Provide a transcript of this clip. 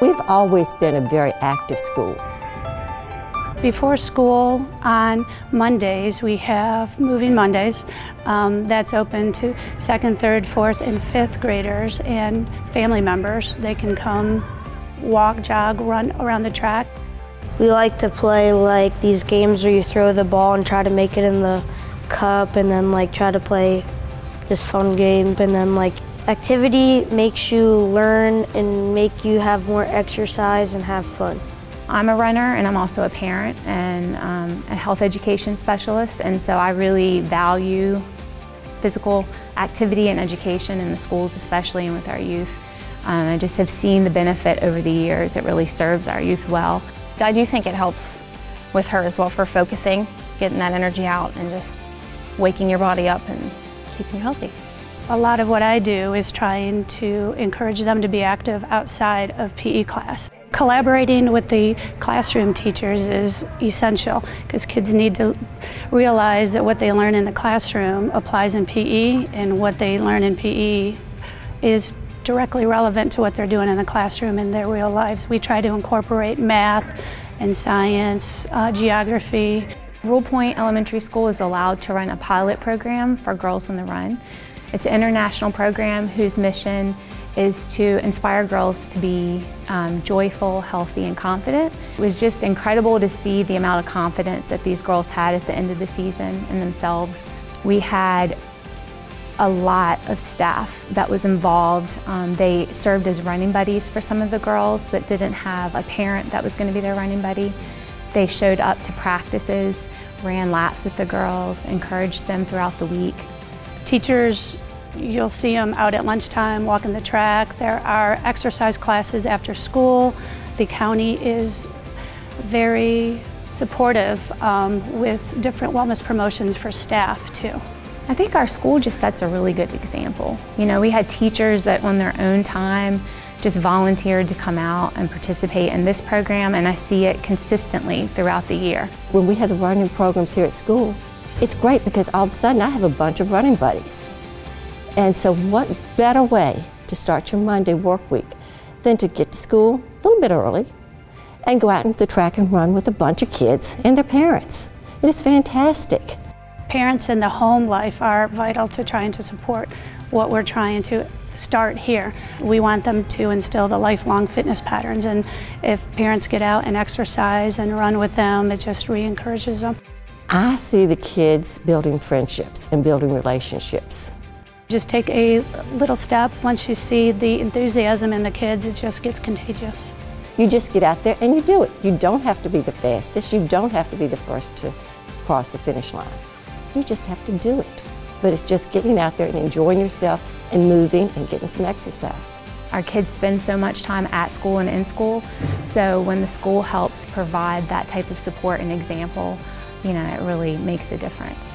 We've always been a very active school. Before school on Mondays, we have Moving Mondays. Um, that's open to second, third, fourth, and fifth graders and family members. They can come walk, jog, run around the track. We like to play like these games where you throw the ball and try to make it in the cup and then like try to play this fun game and then like activity makes you learn and make you have more exercise and have fun. I'm a runner and I'm also a parent and um, a health education specialist and so I really value physical activity and education in the schools especially and with our youth. Um, I just have seen the benefit over the years. It really serves our youth well. I do think it helps with her as well for focusing, getting that energy out and just waking your body up and keeping you healthy. A lot of what I do is trying to encourage them to be active outside of PE class. Collaborating with the classroom teachers is essential because kids need to realize that what they learn in the classroom applies in PE and what they learn in PE is directly relevant to what they're doing in the classroom in their real lives. We try to incorporate math and science, uh, geography. Rural Point Elementary School is allowed to run a pilot program for Girls on the Run. It's an international program whose mission is to inspire girls to be um, joyful, healthy, and confident. It was just incredible to see the amount of confidence that these girls had at the end of the season in themselves. We had a lot of staff that was involved. Um, they served as running buddies for some of the girls that didn't have a parent that was going to be their running buddy. They showed up to practices, ran laps with the girls, encouraged them throughout the week. Teachers, you'll see them out at lunchtime walking the track. There are exercise classes after school. The county is very supportive um, with different wellness promotions for staff too. I think our school just sets a really good example. You know, we had teachers that on their own time just volunteered to come out and participate in this program and I see it consistently throughout the year. When we have the running programs here at school, it's great because all of a sudden I have a bunch of running buddies. And so what better way to start your Monday work week than to get to school a little bit early and go out into the track and run with a bunch of kids and their parents. It is fantastic. Parents in the home life are vital to trying to support what we're trying to start here. We want them to instill the lifelong fitness patterns and if parents get out and exercise and run with them, it just re-encourages them. I see the kids building friendships and building relationships. Just take a little step. Once you see the enthusiasm in the kids, it just gets contagious. You just get out there and you do it. You don't have to be the fastest. You don't have to be the first to cross the finish line. You just have to do it. But it's just getting out there and enjoying yourself and moving and getting some exercise. Our kids spend so much time at school and in school, so when the school helps provide that type of support and example, you know, it really makes a difference.